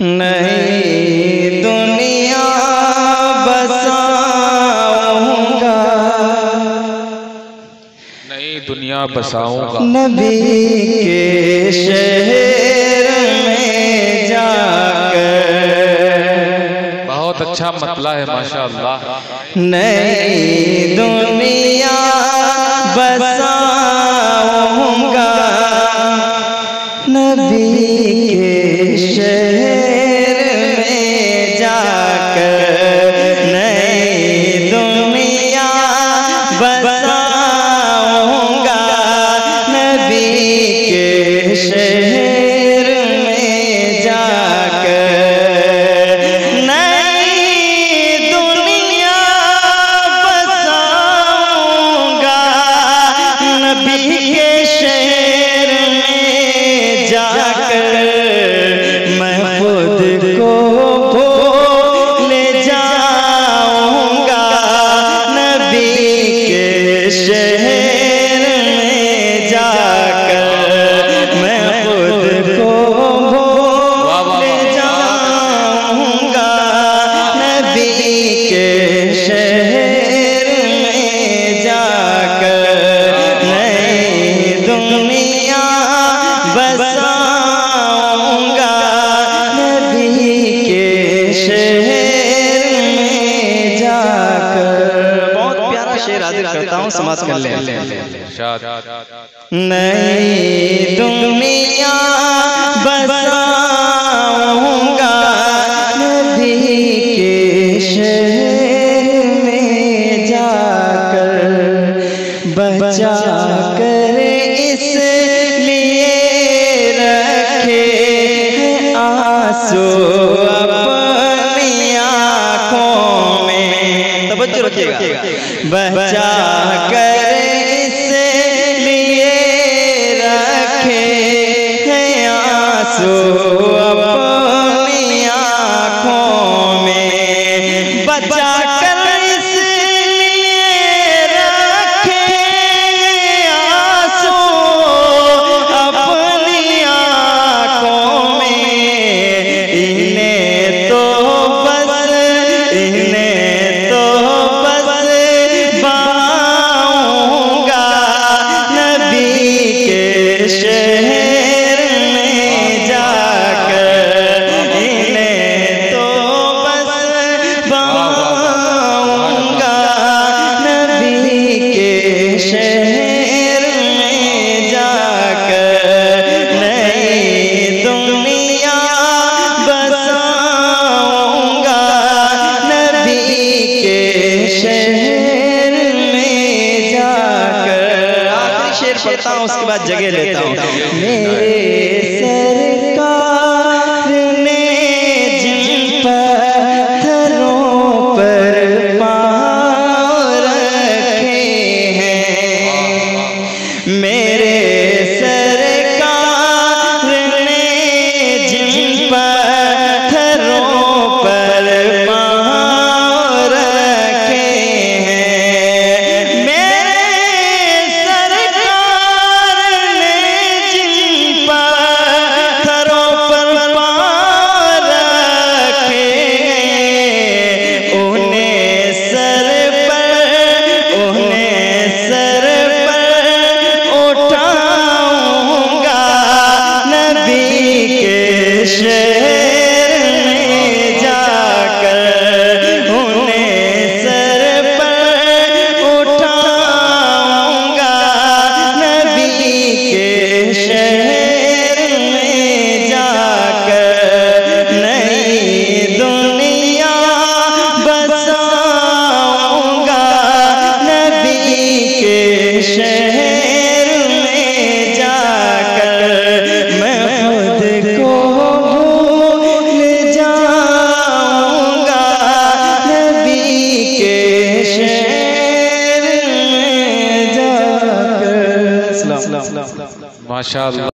دنیا بساؤں گا۔ دنیا بساؤں نبی کے شہر میں جا کر۔ بہت اچھا مطلع ہے ماشاءاللہ۔ نہیں دنیا بساؤں گا۔ نبی کے ہوں سماعت کر لیں۔ نہیں دنیا بس بچا کر اس لیے رکھے ہیں آنسو۔ پڑھتا ہوں اس کے بعد جگہ لیتا ہوں۔ Maşallah.